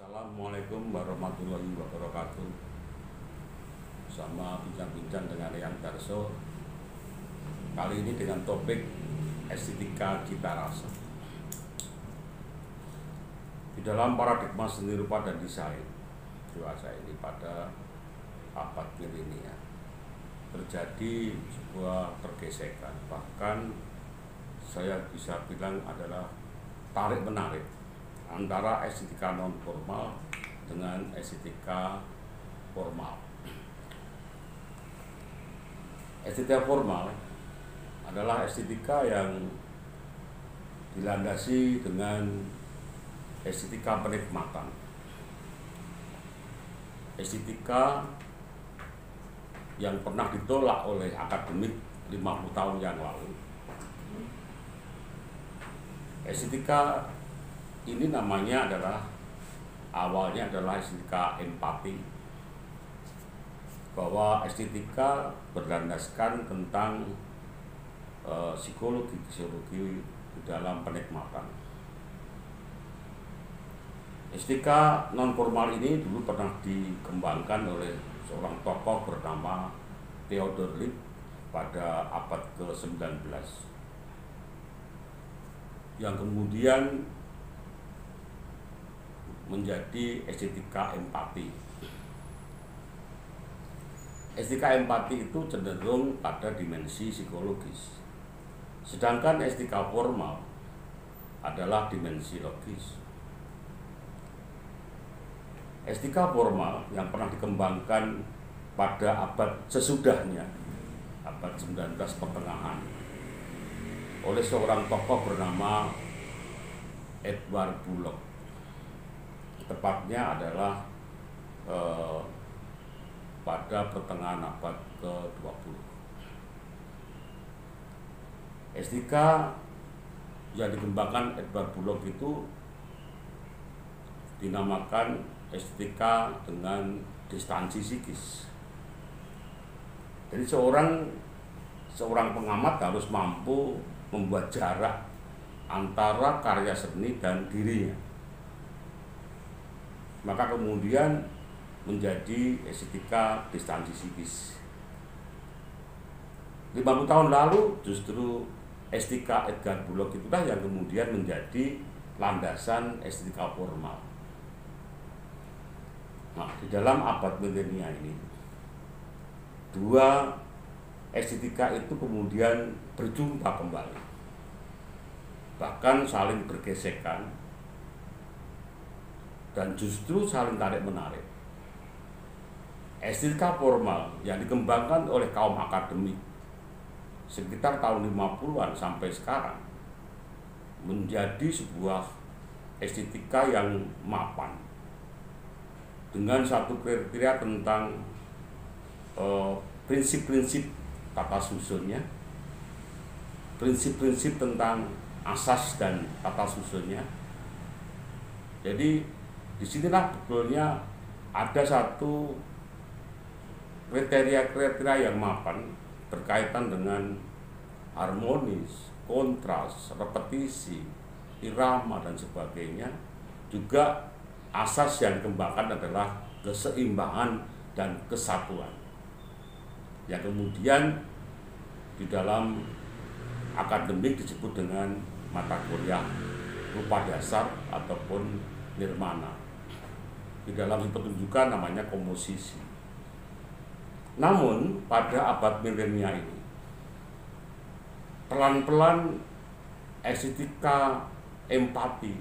Assalamualaikum warahmatullahi wabarakatuh. Sama bincang-bincang dengan Yang Darso. Kali ini dengan topik estetika cita rasa. Di dalam paradigma seni rupa dan desain Dewasa ini pada abad milenial Terjadi sebuah pergesekan. Bahkan saya bisa bilang adalah tarik menarik antara estetika non formal dengan estetika formal. Estetika formal adalah estetika yang dilandasi dengan estetika penikmatan. Estetika yang pernah ditolak oleh akademik 50 tahun yang lalu. Estetika ini namanya adalah awalnya adalah estetika empati bahwa estetika berlandaskan tentang uh, psikologi psikologi di dalam penikmatan. Estetika non formal ini dulu pernah dikembangkan oleh seorang tokoh bernama Theodor Lipp pada abad ke-19 yang kemudian menjadi estetika empati. Estetika empati itu cenderung pada dimensi psikologis. Sedangkan estetika formal adalah dimensi logis. Estetika formal yang pernah dikembangkan pada abad sesudahnya, abad 19 pertengahan, oleh seorang tokoh bernama Edward Bullock tepatnya adalah eh, pada pertengahan abad ke-20. Estetika yang dikembangkan Edward Bullock itu dinamakan estetika dengan distansi psikis. Jadi seorang seorang pengamat harus mampu membuat jarak antara karya seni dan dirinya maka kemudian menjadi estetika distansi psikis. 50 tahun lalu justru estetika Edgar Bullock itulah yang kemudian menjadi landasan estetika formal. Nah, di dalam abad milenial ini dua estetika itu kemudian berjumpa kembali. Bahkan saling bergesekan dan justru saling tarik menarik. Estetika formal yang dikembangkan oleh kaum akademik sekitar tahun 50-an sampai sekarang menjadi sebuah estetika yang mapan dengan satu kriteria tentang eh, prinsip-prinsip uh, tata susunnya, prinsip-prinsip tentang asas dan tata susunnya. Jadi di sinilah betulnya ada satu kriteria-kriteria yang mapan berkaitan dengan harmonis, kontras, repetisi, irama dan sebagainya. Juga asas yang dikembangkan adalah keseimbangan dan kesatuan. Yang kemudian di dalam akademik disebut dengan mata kuliah rupa dasar ataupun nirmana di dalam pertunjukan namanya komposisi. Namun pada abad milenial ini pelan-pelan estetika empati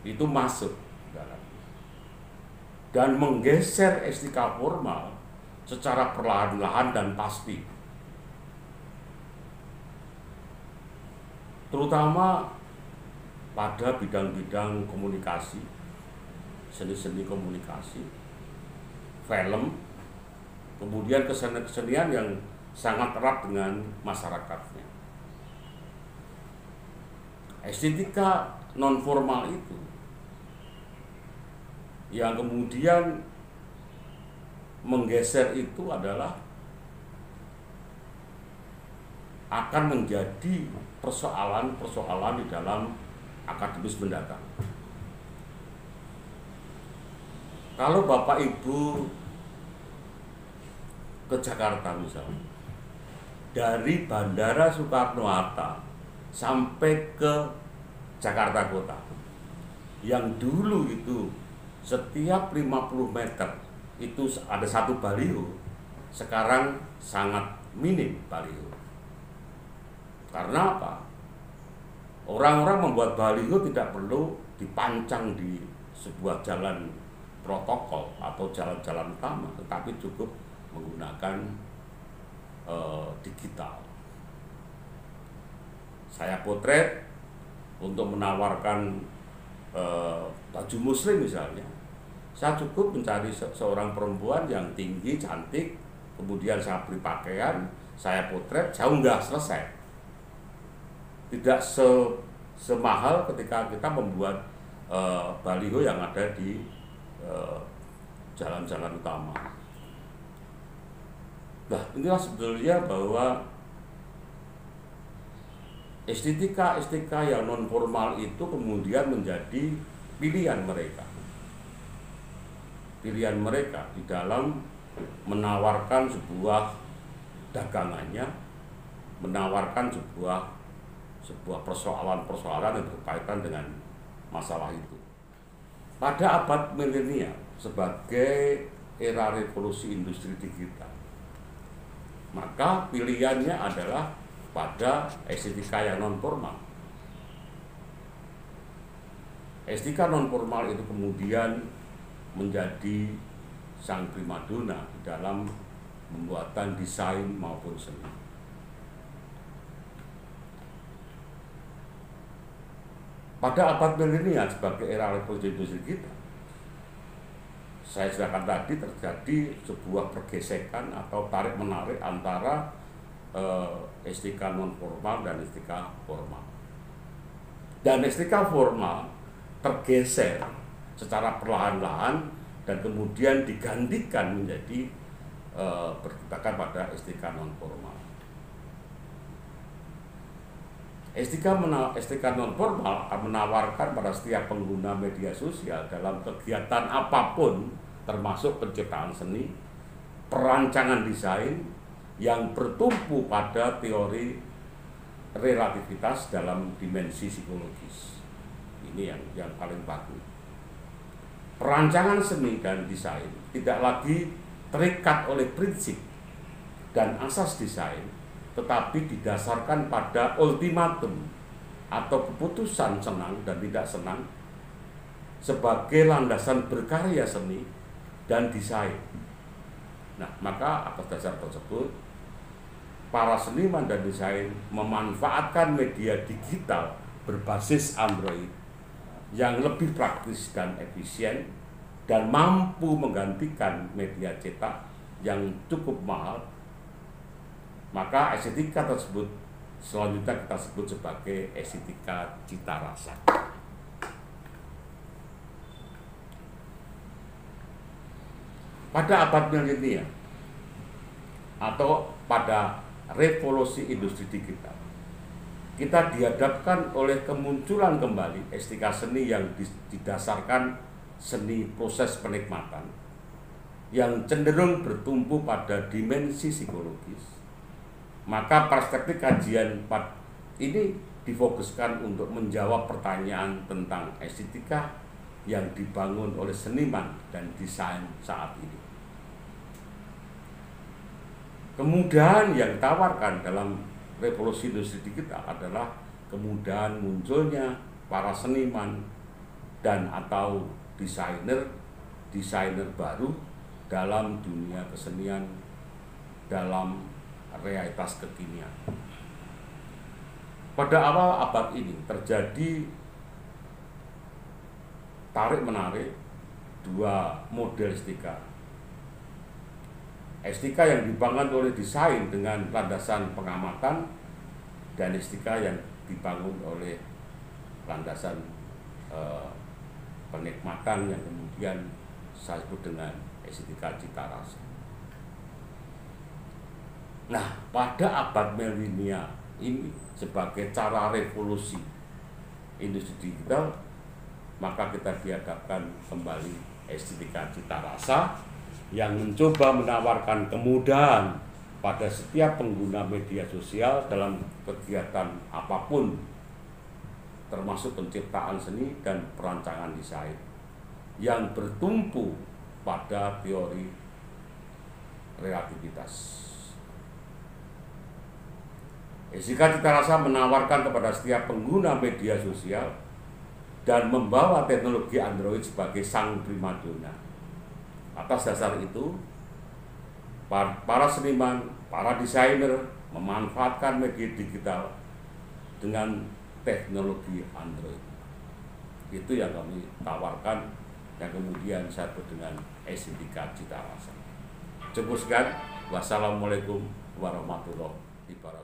itu masuk dalam dan menggeser estetika formal secara perlahan-lahan dan pasti. Terutama pada bidang-bidang komunikasi seni-seni komunikasi, film, kemudian kesenian-kesenian yang sangat erat dengan masyarakatnya. Estetika non formal itu yang kemudian menggeser itu adalah akan menjadi persoalan-persoalan di dalam akademis mendatang kalau Bapak Ibu ke Jakarta misalnya, dari Bandara Soekarno-Hatta sampai ke Jakarta Kota, yang dulu itu setiap 50 meter itu ada satu baliho, sekarang sangat minim baliho. Karena apa? Orang-orang membuat baliho tidak perlu dipancang di sebuah jalan protokol atau jalan-jalan utama, tetapi cukup menggunakan uh, digital. Saya potret untuk menawarkan uh, baju muslim misalnya. Saya cukup mencari se seorang perempuan yang tinggi, cantik, kemudian saya beri pakaian, saya potret, saya unggah selesai. Tidak se semahal ketika kita membuat uh, baliho yang ada di jalan-jalan utama. Nah, inilah sebetulnya bahwa estetika-estetika yang non formal itu kemudian menjadi pilihan mereka. Pilihan mereka di dalam menawarkan sebuah dagangannya, menawarkan sebuah sebuah persoalan-persoalan yang berkaitan dengan masalah itu. Pada abad milenial sebagai era revolusi industri digital, maka pilihannya adalah pada estetika yang non formal. Estetika non formal itu kemudian menjadi sang primadona dalam pembuatan desain maupun seni. Pada abad milenial sebagai era revolusi industri kita saya sedangkan tadi terjadi sebuah pergesekan atau tarik menarik antara eh, estika non formal dan estika formal. Dan estika formal tergeser secara perlahan-lahan dan kemudian digantikan menjadi eh, pada estika non formal Estika, mena, estika non formal menawarkan pada setiap pengguna media sosial dalam kegiatan apa pun termasuk penciptaan seni, perancangan desain yang bertumpu pada teori relativitas dalam dimensi psikologis. Ini yang yang paling bagus. Perancangan seni dan desain tidak lagi terikat oleh prinsip dan asas desain tetapi didasarkan pada ultimatum atau keputusan senang dan tidak senang sebagai landasan berkarya seni dan desain. Nah, maka atas dasar tersebut para seniman dan desain memanfaatkan media digital berbasis Android yang lebih praktis dan efisien dan mampu menggantikan media cetak yang cukup mahal maka estetika tersebut selanjutnya kita sebut sebagai estetika cita rasa. Pada abad milenial atau pada revolusi industri digital, kita dihadapkan oleh kemunculan kembali estetika seni yang didasarkan seni proses penikmatan yang cenderung bertumpu pada dimensi psikologis maka perspektif kajian ini difokuskan untuk menjawab pertanyaan tentang estetika yang dibangun oleh seniman dan desain saat ini. Kemudahan yang ditawarkan dalam revolusi industri digital adalah kemudahan munculnya para seniman dan atau desainer desainer baru dalam dunia kesenian dalam realitas kekinian. Pada awal abad ini terjadi tarik menarik dua model estika. Estika yang dibangun oleh desain dengan landasan pengamatan dan estika yang dibangun oleh landasan eh, penikmatan yang kemudian saya sebut dengan estetika cita rasa. Nah, pada abad milenial ini sebagai cara revolusi industri digital, maka kita dihadapkan kembali Estetika Cita Rasa yang mencoba menawarkan kemudahan pada setiap pengguna media sosial dalam kegiatan apa pun termasuk penciptaan seni dan perancangan desain yang bertumpu pada teori relativitas. Etika Cita Rasa menawarkan kepada setiap pengguna media sosial dan membawa teknologi Android sebagai sang primadona. Atas dasar itu, para seniman, para desainer memanfaatkan media digital dengan teknologi Android. Itu yang kami tawarkan yang kemudian satu dengan estetika cita rasa. Cukup sekian. Wassalamualaikum warahmatullahi wabarakatuh.